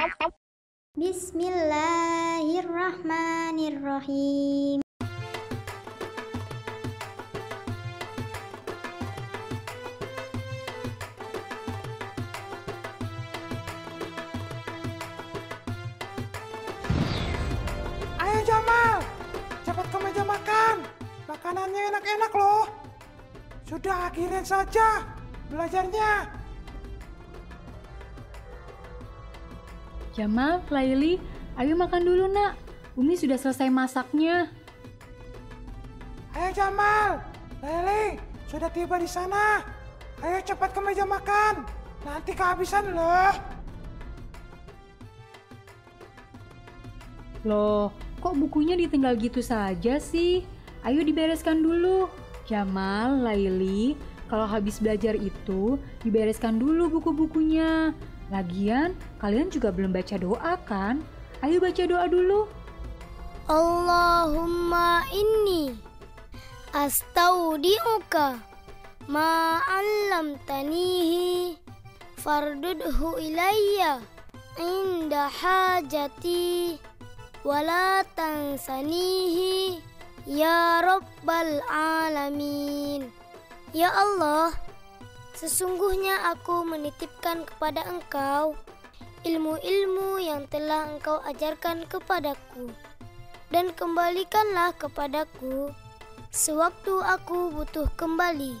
Bismillahirrahmanirrahim. Ayo Jamal, cepat ke meja makan. Makanannya enak-enak loh. Sudah akhirin saja belajarnya. Jamal, Laili, ayo makan dulu nak. Umi sudah selesai masaknya. Ayo Jamal, Leli sudah tiba di sana. Ayo cepat ke meja makan. Nanti kehabisan loh. Loh, kok bukunya ditinggal gitu saja sih? Ayo dibereskan dulu. Jamal, Laili, kalau habis belajar itu, dibereskan dulu buku-bukunya. Lagian, kalian juga belum baca doa kan? Ayo baca doa dulu. Allahumma inni astaudiuka ma 'allamtanihi fardudhu ilayya inda hajati wala tansanihi ya rabbal alamin Ya Allah sesungguhnya aku menitipkan kepada engkau ilmu-ilmu yang telah engkau ajarkan kepadaku dan kembalikanlah kepadaku sewaktu aku butuh kembali.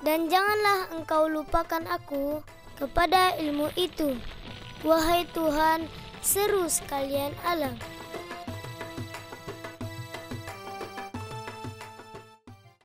Dan janganlah engkau lupakan aku kepada ilmu itu wahai Tuhan seru sekalian alam